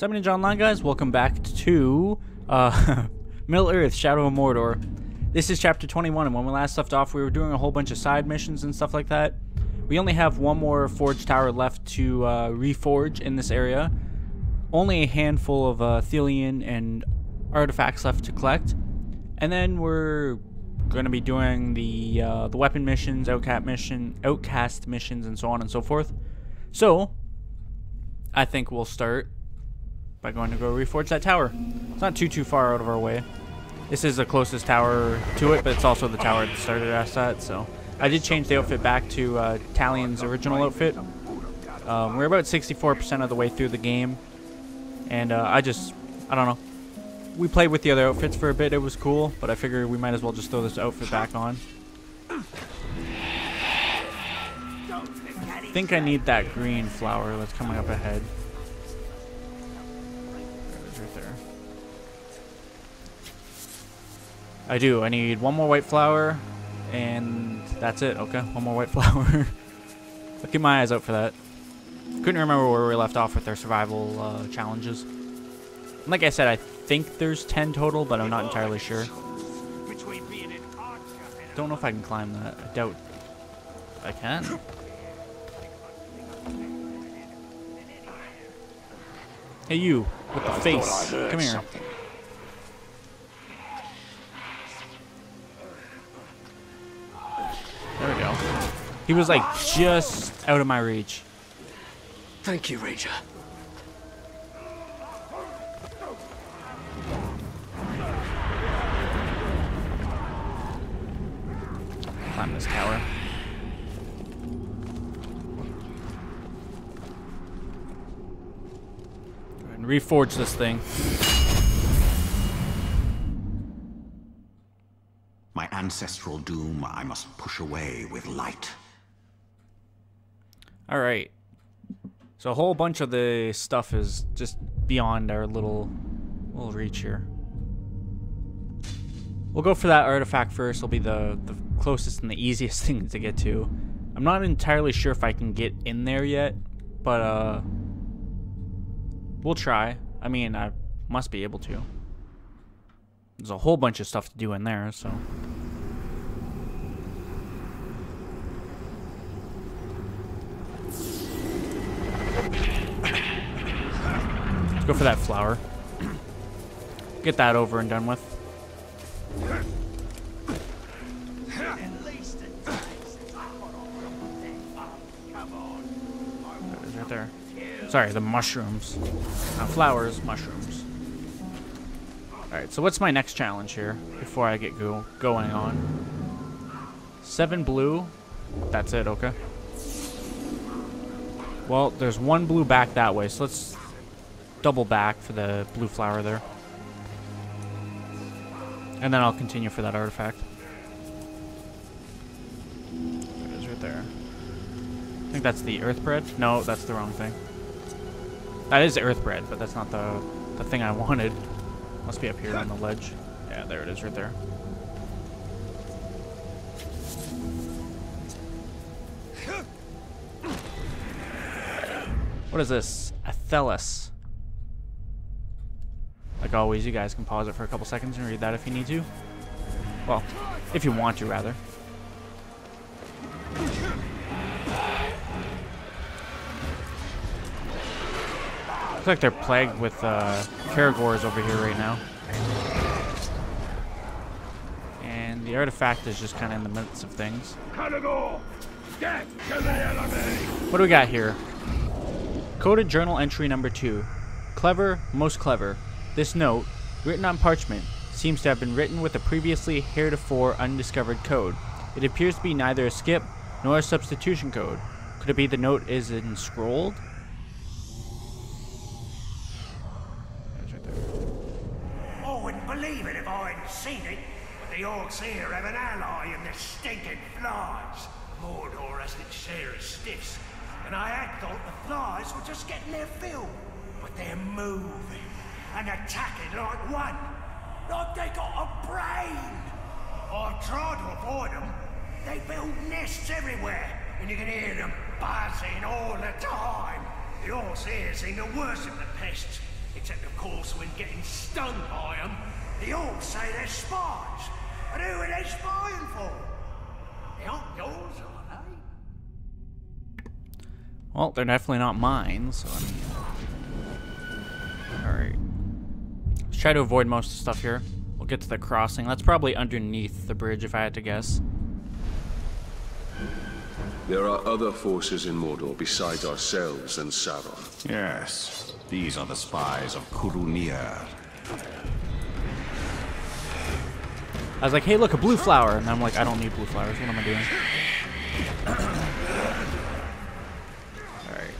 Seven Online guys, welcome back to uh, Middle Earth, Shadow of Mordor. This is chapter 21, and when we last left off, we were doing a whole bunch of side missions and stuff like that. We only have one more Forge Tower left to uh, reforge in this area. Only a handful of uh, Thelian and artifacts left to collect. And then we're going to be doing the uh, the weapon missions, outcast mission, outcast missions, and so on and so forth. So, I think we'll start by going to go reforge that tower. It's not too too far out of our way. This is the closest tower to it, but it's also the tower that started us at. So, I did change the outfit back to uh, Talion's original outfit. Um, we're about 64% of the way through the game, and uh, I just, I don't know. We played with the other outfits for a bit. It was cool, but I figured we might as well just throw this outfit back on. I think I need that green flower that's coming up ahead. I do. I need one more white flower, and that's it. Okay, one more white flower. I'll keep my eyes out for that. Couldn't remember where we left off with our survival uh, challenges. Like I said, I think there's 10 total, but I'm not entirely sure. Don't know if I can climb that. I doubt I can. Hey, you with the face. Come here. Something. There we go. He was like just out of my reach. Thank you, Ranger. Climb this tower. and reforge this thing. My ancestral doom I must push away with light. Alright. So a whole bunch of the stuff is just beyond our little little reach here. We'll go for that artifact first. It'll be the, the closest and the easiest thing to get to. I'm not entirely sure if I can get in there yet, but uh, We'll try. I mean, I must be able to. There's a whole bunch of stuff to do in there, so... Let's go for that flower. Get that over and done with. Sorry, the mushrooms. Not flowers, mushrooms. Alright, so what's my next challenge here before I get go going on? Seven blue. That's it, okay. Well, there's one blue back that way, so let's double back for the blue flower there. And then I'll continue for that artifact. There it is right there. I think that's the earth bread. No, that's the wrong thing. That is earthbread, but that's not the, the thing I wanted. Must be up here on the ledge. Yeah, there it is right there. What is this? Athelas. Like always, you guys can pause it for a couple seconds and read that if you need to. Well, if you want to, rather. Looks like they're plagued with uh, Caragors over here right now. And the artifact is just kind of in the midst of things. What do we got here? Coded journal entry number two. Clever, most clever. This note, written on parchment, seems to have been written with a previously heretofore undiscovered code. It appears to be neither a skip nor a substitution code. Could it be the note is enscrolled? Orcs here have an ally in the stinking flies. Mordor has its share of stiffs, and I had thought the flies were just getting their fill. But they're moving and attacking like one. Like they got a brain. I've tried to avoid them. They build nests everywhere, and you can hear them buzzing all the time. The orcs here seem to worship the pests. Except, of course, when getting stung by them, they all say they're spies. But who are they spying for? They aren't yours, are they? Well, they're definitely not mine, so I mean. Alright. Let's try to avoid most of the stuff here. We'll get to the crossing. That's probably underneath the bridge, if I had to guess. There are other forces in Mordor besides ourselves and Sauron. Yes, these are the spies of Curunír. I was like, hey, look, a blue flower. And I'm like, I don't need blue flowers. What am I doing? Alright.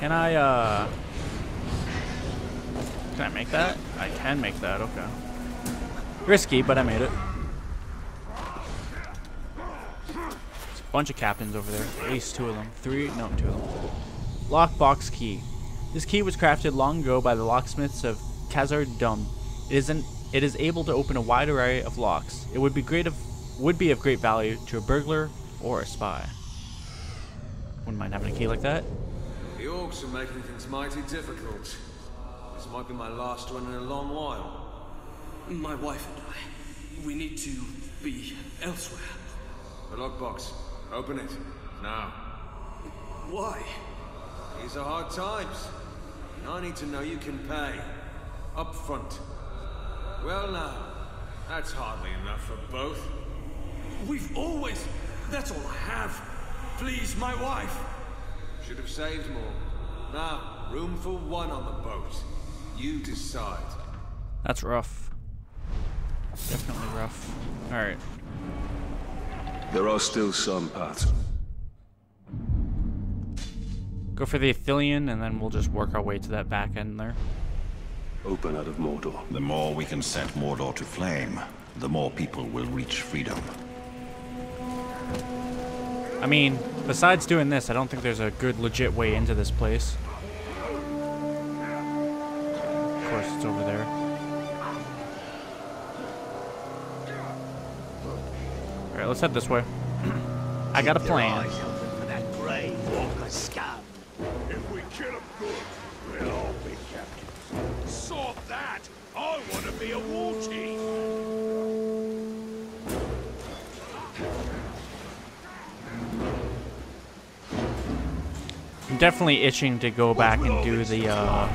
Can I, uh... Can I make that? I can make that, okay. Risky, but I made it. There's a bunch of captains over there. At least two of them. Three, no, two of them. Lockbox key. This key was crafted long ago by the locksmiths of Khazar Dum. It is an it is able to open a wide array of locks. It would be great of would be of great value to a burglar or a spy. Wouldn't mind having a key like that. The orcs are making things mighty difficult. This might be my last one in a long while. My wife and I, we need to be elsewhere. The lockbox. Open it. Now. Why? These are hard times. And I need to know you can pay. Up front. Well now, that's hardly enough for both. We've always... That's all I have. Please, my wife. Should have saved more. Now, room for one on the boat. You decide. That's rough. Definitely rough. Alright. There are still some paths. Go for the Athelian and then we'll just work our way to that back end there. Open out of Mordor. The more we can set Mordor to flame, the more people will reach freedom. I mean, besides doing this, I don't think there's a good legit way into this place. Of course, it's over there. Alright, let's head this way. I got a plan. Be a war chief! I'm definitely itching to go back and do the, uh,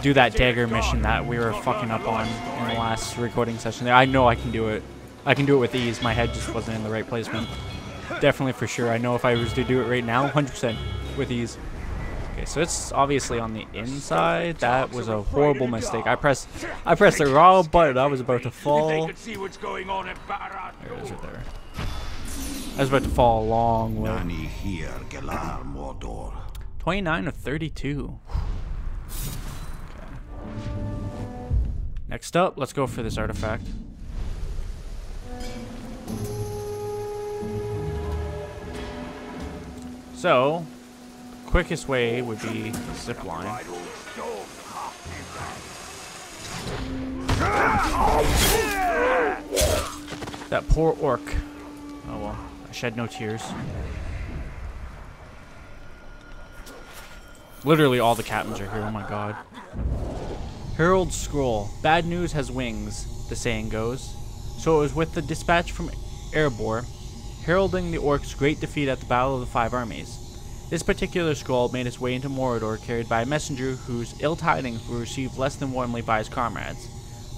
do that dagger mission that we were fucking up on in the last recording session. There. I know I can do it. I can do it with ease. My head just wasn't in the right placement. Definitely for sure. I know if I was to do it right now, 100% with ease. Okay, so it's obviously on the inside. That was a horrible mistake. I pressed, I pressed the wrong button. I was about to fall. could see what's going on in Barad. There it is right there. I was about to fall a long way. Nani here, Gelar Mordor. 29 of 32. Okay. Next up, let's go for this artifact. So, quickest way would be zip line. That poor orc. Oh well, I shed no tears. Literally all the captains are here, oh my god. Herald Scroll. Bad news has wings, the saying goes. So it was with the dispatch from Erebor, heralding the orcs' great defeat at the Battle of the Five Armies. This particular scroll made its way into Mordor carried by a messenger whose ill tidings were received less than warmly by his comrades.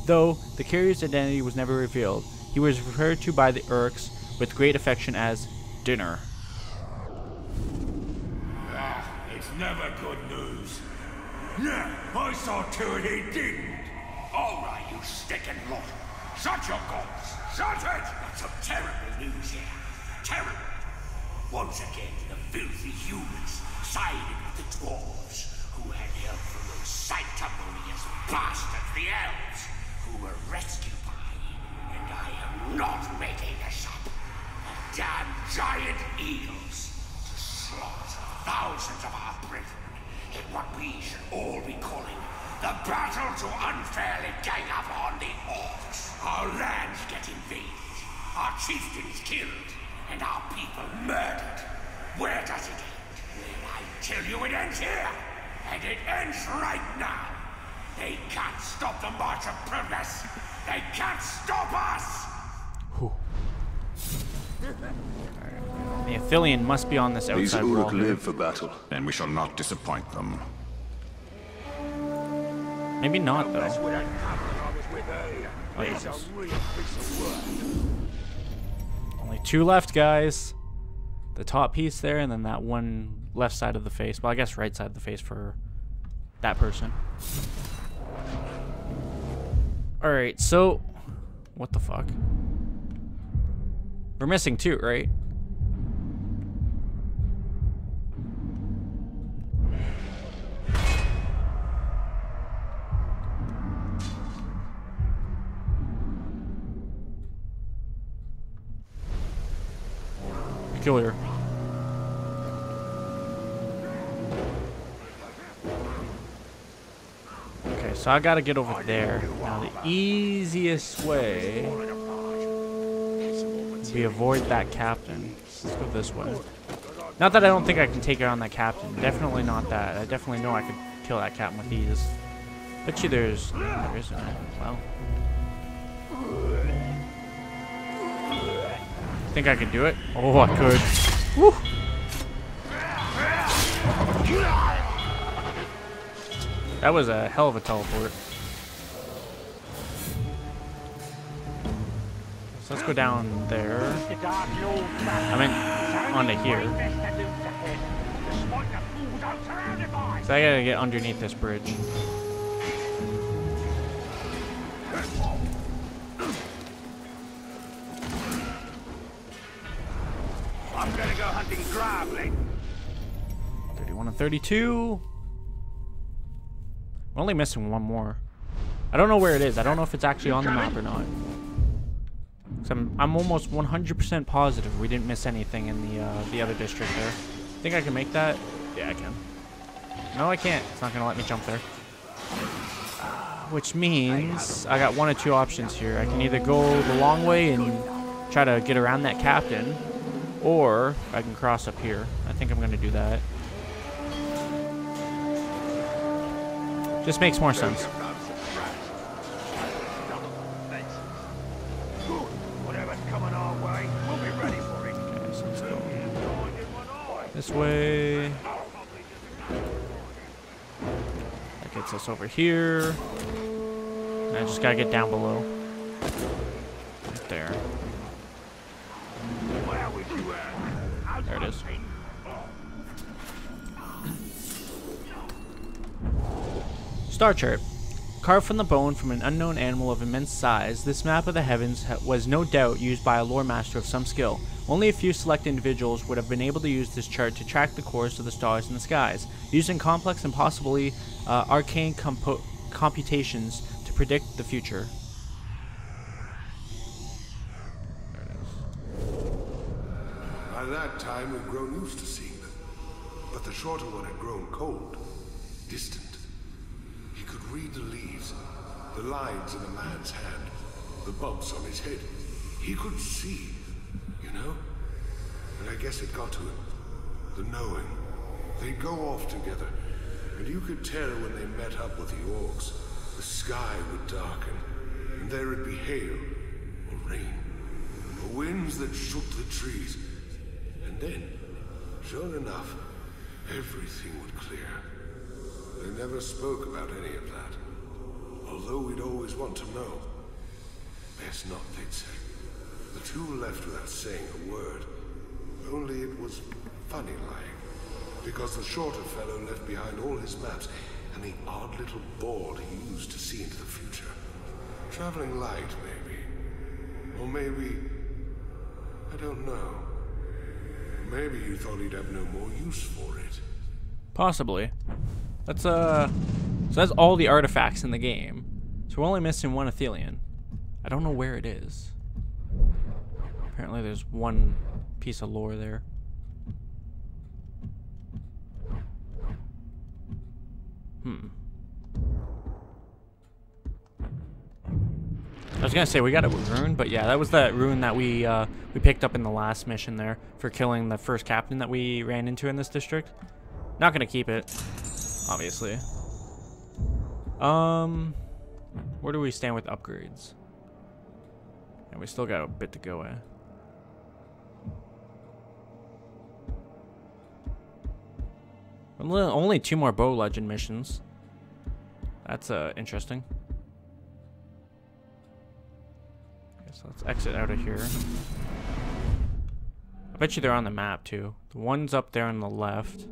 Though the carrier's identity was never revealed, he was referred to by the Urks with great affection as Dinner. Ah, it's never good news. Yeah, I saw to it he didn't. All right, you stinking lot. Shut your goals. Shut it! Got some terrible news here. Terrible. Once again, the filthy humans sided with the dwarves, who had help from those sanctimonious bastards, the elves, who were rescued by, and I am not making this up, the damn giant eagles, to slaughter thousands of our brethren in what we should all be calling the battle to unfairly gang up on the orcs. Our lands get invaded, our chieftains killed, and our people murdered. Where does it end? Well, I tell you it ends here. And it ends right now. They can't stop the march of progress. They can't stop us! The Athelian must be on this These outside wall. Uruk live for battle. Then we shall not disappoint them. Maybe not, though. With two left, guys. The top piece there, and then that one left side of the face. Well, I guess right side of the face for that person. Alright, so... What the fuck? We're missing two, right? Peculiar. Okay, so I gotta get over there. Now, the easiest way be avoid that captain. Let's go this way. Not that I don't think I can take on that captain. Definitely not that. I definitely know I could kill that captain with ease. Bet you there's... There isn't. Well. Think I can do it? Oh, I could. Woo! That was a hell of a teleport. So let's go down there. I mean, onto here. So I gotta get underneath this bridge. Go 31 and 32. We're only missing one more. I don't know where it is. I don't know if it's actually on the map or not. I'm, I'm almost 100% positive we didn't miss anything in the uh, the other district there. Think I can make that? Yeah, I can. No, I can't. It's not going to let me jump there. Which means I got one or two options here. I can either go the long way and try to get around that captain, or I can cross up here. I think I'm going to do that. Just makes more sense. This way. That gets us over here. And I just gotta get down below. Right there. Star chart. Carved from the bone from an unknown animal of immense size, this map of the heavens ha- was no doubt used by a lore master of some skill. Only a few select individuals would have been able to use this chart to track the course of the stars in the skies, using complex and possibly uh, arcane compo- computations to predict the future. There it is. By that time, we'd grown used to seeing them. But the shorter one had grown cold, distant. Read the leaves, the lines in a man's hand, the bumps on his head. He could see, you know? And I guess it got to him. The knowing. They'd go off together, and you could tell when they met up with the orcs. The sky would darken, and there'd be hail, or rain, or winds that shook the trees. And then, sure enough, everything would clear. Never spoke about any of that. Although we'd always want to know. Best not, they'd say. The two left without saying a word. Only it was funny lying. Because the shorter fellow left behind all his maps and the odd little board he used to see into the future. Traveling light, maybe. Or maybe... I don't know. Maybe you thought he'd have no more use for it. Possibly. That's uh so that's all the artifacts in the game. So we're only missing one Athelian. I don't know where it is. Apparently there's one piece of lore there. Hmm. I was gonna say we got a rune, but yeah, that was that rune that we uh, we picked up in the last mission there for killing the first captain that we ran into in this district. Not gonna keep it. Obviously. Um, where do we stand with upgrades? And we still got a bit to go at. Only- Only two more bow legend missions. That's uh interesting. Okay, so let's exit out of here. I bet you they're on the map too. The one's up there on the left.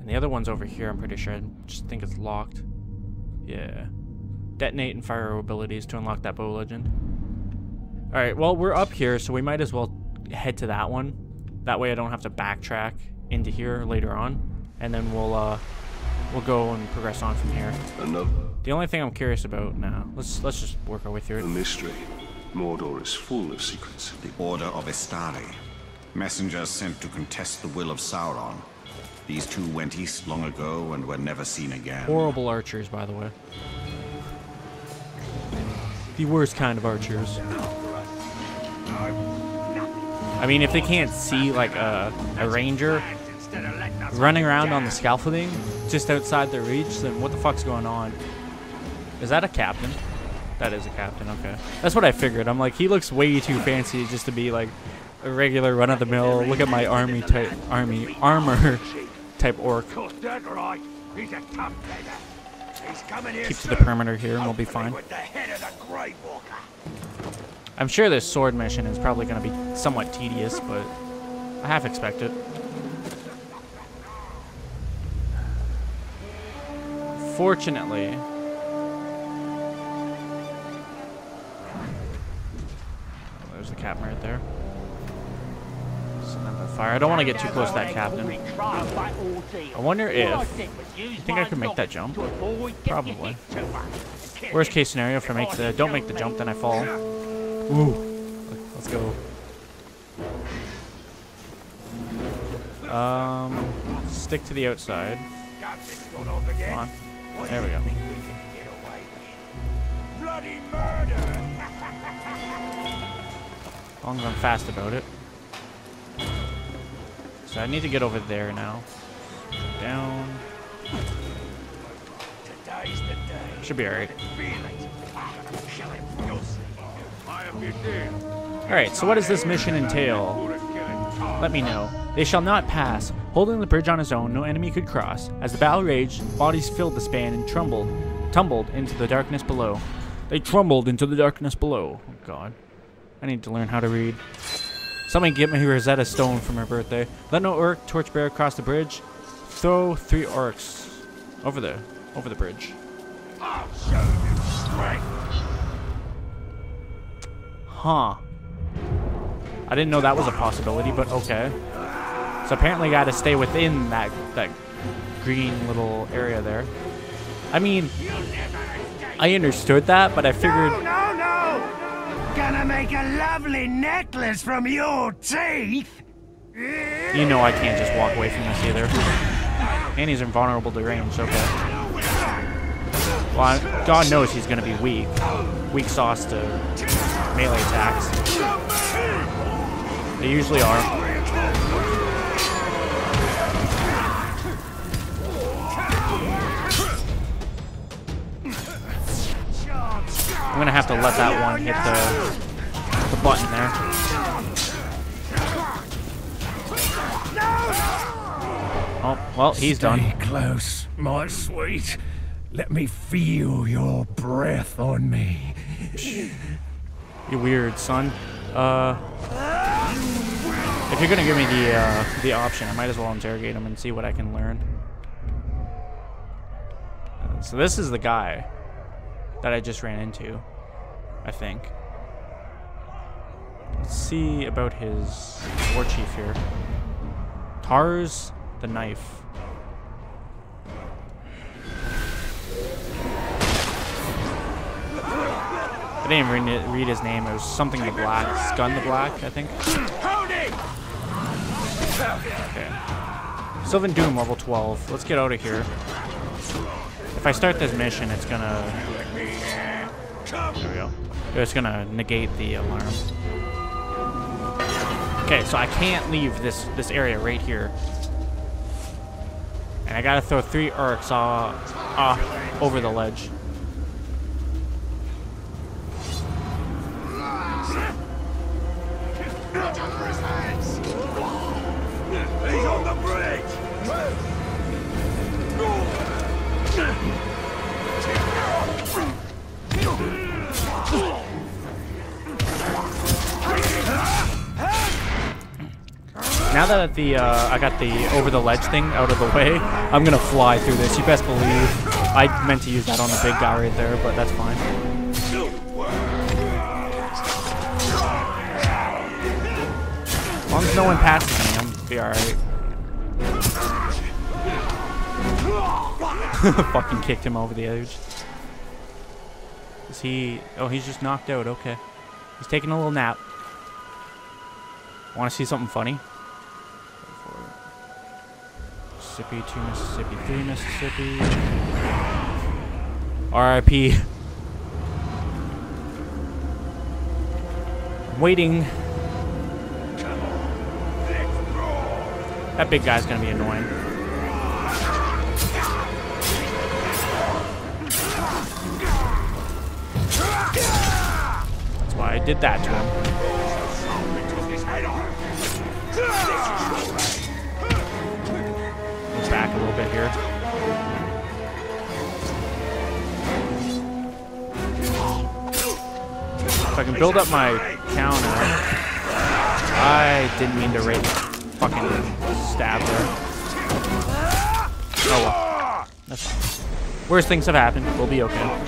And the other one's over here, I'm pretty sure. I just think it's locked. Yeah. Detonate and fire abilities to unlock that bow legend. Alright, well, we're up here, so we might as well head to that one. That way I don't have to backtrack into here later on. And then we'll, uh, we'll go and progress on from here. Another The only thing I'm curious about now, let's let's just work our way through a it. mystery. Mordor is full of secrets. The Order of Istari. Messengers sent to contest the will of Sauron. These two went east long ago and were never seen again. Horrible archers, by the way. The worst kind of archers. I mean, if they can't see like a, a ranger running around on the scaffolding just outside their reach, then what the fuck's going on? Is that a captain? That is a captain, okay. That's what I figured. I'm like, he looks way too fancy just to be like a regular run of the mill. Look at my army type, army, armor type orc. Right. He's a tough. He's coming here Keep to the perimeter here and we'll be fine. With the head of the Grey Walker. I'm sure this sword mission is probably going to be somewhat tedious, but I half expect it. Fortunately, Oh, there's the captain right there. Fire. I don't want to get too close to that captain. I wonder if. You think I could make that jump? Probably. Worst case scenario, if I make the don't make the jump, then I fall. Ooh, let's go. Um, stick to the outside. Come on. There we go. As long as I'm fast about it. So I need to get over there now. Down. Should be alright. Alright, so what does this mission entail? Let me know. They shall not pass. Holding the bridge on his own, no enemy could cross. As the battle raged, bodies filled the span and trembled, tumbled into the darkness below. They trembled into the darkness below. Oh God, I need to learn how to read. Somebody get me Rosetta Stone for my birthday. Let no orc torchbearer cross the bridge. Throw three orcs over the over the bridge. I'll show you strength. Huh. I didn't know that was a possibility, but okay. So apparently I got to stay within that that green little area there. I mean, I understood that, but I figured No, no! Gonna make a lovely necklace from your teeth! you know I can't just walk away from this either. And he's invulnerable to range, okay. Well, God knows he's gonna be weak. Weak sauce to melee attacks. They usually are. To let that one hit the the button there. Oh, well, he's done. Stay close, my sweet. Let me feel your breath on me. You weird son. Uh, if you're gonna give me the uh, the option, I might as well interrogate him and see what I can learn. Uh, so this is the guy that I just ran into, I think. Let's see about his war chief here. Tars the knife. I didn't even read, read his name. It was something the Black. Scun the Black, I think. Okay. Sylvan Doom, level 12. Let's get out of here. If I start this mission, it's gonna... It's gonna negate the alarm. Okay, so I can't leave this, this area right here. And I gotta throw three Urks uh, uh, over the ledge. Now that the uh, I got the over the ledge thing out of the way, I'm gonna fly through this. You best believe. I meant to use that on the big guy right there, but that's fine. As long as no one passes me, I'm be alright. Fucking kicked him over the edge. Is he... Oh, he's just knocked out. Okay. He's taking a little nap. Want to see something funny? Go for it. Mississippi, 2 Mississippi, 3 Mississippi. RIP. Waiting. That big guy's gonna be annoying. That's why I did that to him. Back a little bit here. If I can build up my counter. I didn't mean to rate fucking stab there. Oh well. That's fine. Worst things have happened. We'll be okay.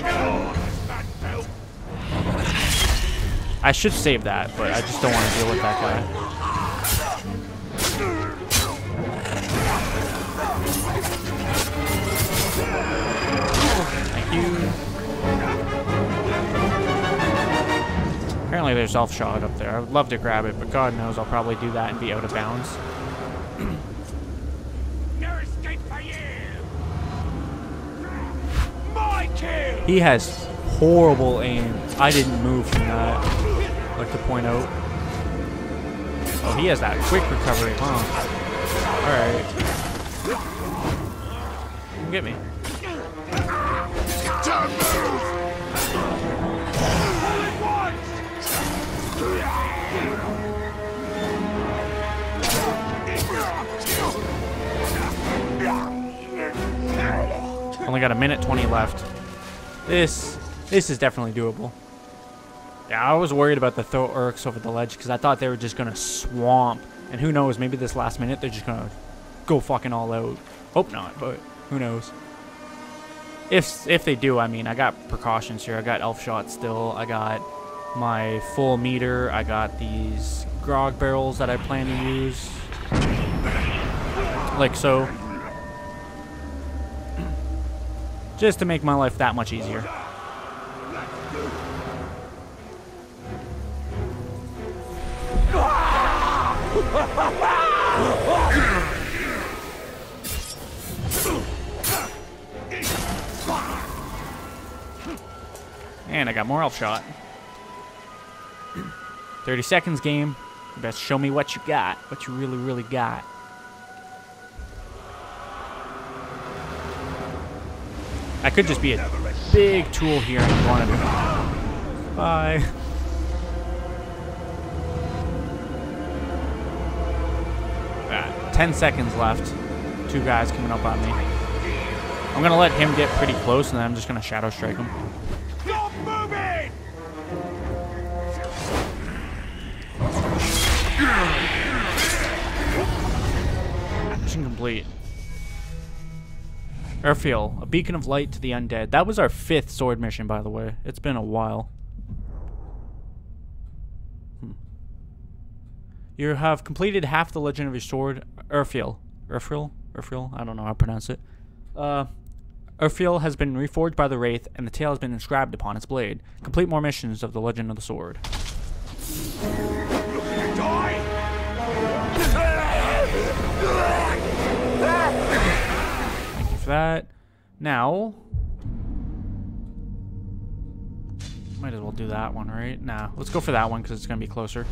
I should save that, but I just don't want to deal with that guy. You. Apparently there's elf shot up there. I would love to grab it, but God knows I'll probably do that and be out of bounds. No escape for you! My kill! He has horrible aim. I didn't move from that. Like to point out. Oh, he has that quick recovery, huh? Alright. Come get me. Got a minute 20 left. This this is definitely doable. Yeah, I was worried about the throw Urks over the ledge because I thought they were just gonna swamp. And who knows, maybe this last minute they're just gonna go fucking all out. Hope not, but who knows. If if they do, I mean, I got precautions here. I got elf shot still. I got my full meter. I got these grog barrels that I plan to use. Like so. Just to make my life that much easier. And I got more elf shot. 30 seconds game. You best show me what you got. What you really, really got. I could just be a big tool here and wanted to. Bye. Ah, 10 seconds left. Two guys coming up on me. I'm gonna let him get pretty close and then I'm just gonna shadow strike him. Mission complete. Urfael, a beacon of light to the undead. That was our fifth sword mission, by the way. It's been a while. Hmm. You have completed half the legend of your sword, Urfael. Urfael? Urfael? I don't know how to pronounce it. Uh, Urfael has been reforged by the Wraith, and the tale has been inscribed upon its blade. Complete more missions of the Legend of the Sword. That. Now, might as well do that one, right? Nah, let's go for that one because it's gonna be closer.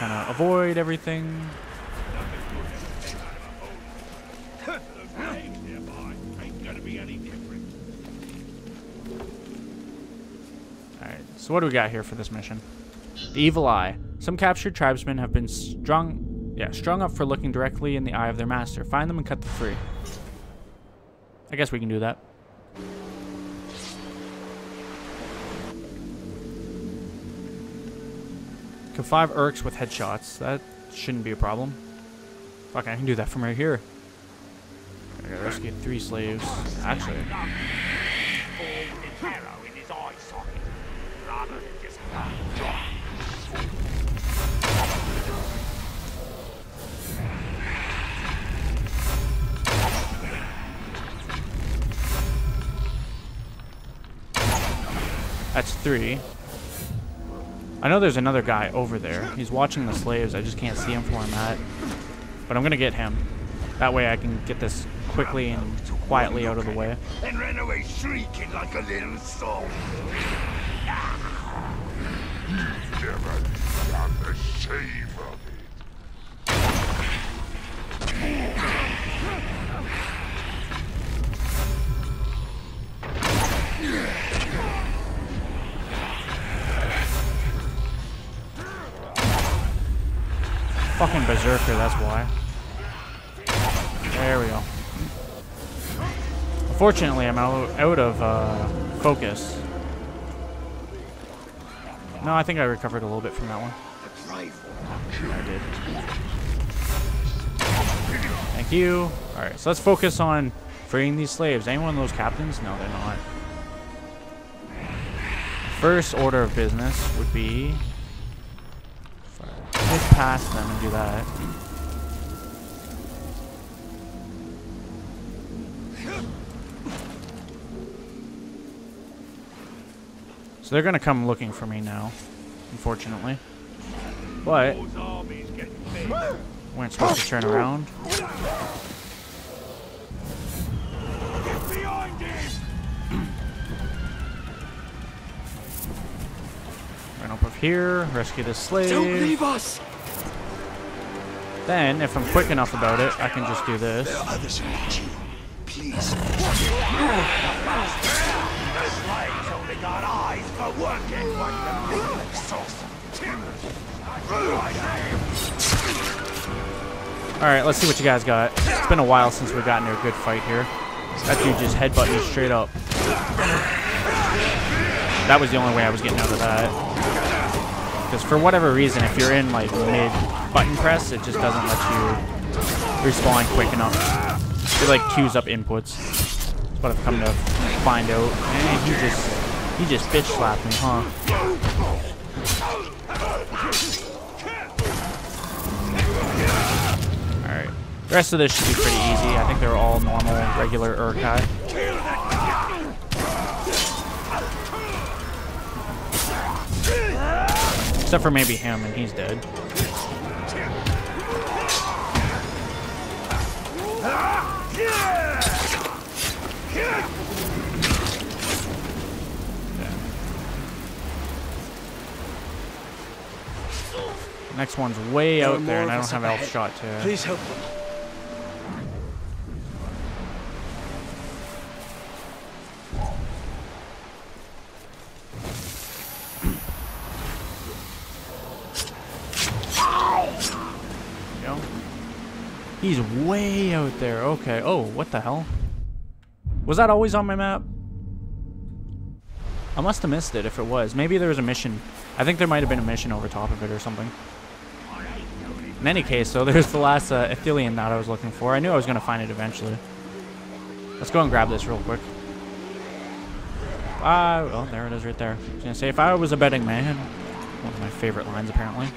gonna avoid everything. So what do we got here for this mission? The Evil Eye. Some captured tribesmen have been strung, yeah, strung up for looking directly in the eye of their master. Find them and cut them free. I guess we can do that. Kill five Urks with headshots. That shouldn't be a problem. Fuck, I can do that from right here. I gotta rescue three slaves. Actually, that's three. I know there's another guy over there. He's watching the slaves. I just can't see him from where I'm at. But I'm gonna get him. That way I can get this quickly and quietly out of the way. And ran away shrieking like a little soul. Fucking berserker, that's why. There we go. Unfortunately, I'm out, out of uh, focus. No, I think I recovered a little bit from that one. I did. Thank you. Alright, so let's focus on freeing these slaves. Anyone of those captains? No, they're not. First order of business would be past them and do that. So they're gonna come looking for me now, unfortunately. But Those armies we weren't supposed to turn around. Get behind him! Run up of here, rescue this slave. us! Then, if I'm quick enough about it, I can just do this. Others who need you. Please. The slaves only got eyes for working like the sauce. Alright, let's see what you guys got. It's been a while since we've gotten to a good fight here. That dude just headbutted me straight up. That was the only way I was getting out of that. Because for whatever reason, if you're in like mid button press, it just doesn't let you respawn quick enough. It like queues up inputs. What I've come to find out. And he just he just bitch slapped me, huh? Alright. The rest of this should be pretty easy. I think they're all normal, regular Urkai. Except for maybe him, and he's dead. Next one's way There out there, and I don't have elf shot to. Please help them. He's way out there. Okay. Oh, what the hell? Was that always on my map? I must have missed it if it was. Maybe there was a mission. I think there might have been a mission over top of it or something. In any case, so there's the last uh, that I was looking for. I knew I was going to find it eventually. Let's go and grab this real quick. Uh, oh, there it is right there. I was going to say, if I was a betting man, one of my favorite lines apparently.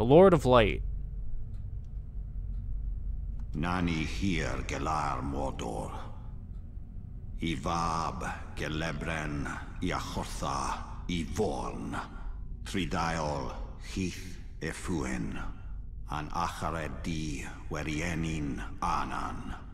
The Lord of Light. Nani hir gelar Mordor. I vab gelebren i achortha i vorn. Tridaol hith e. An achared di werienin anan.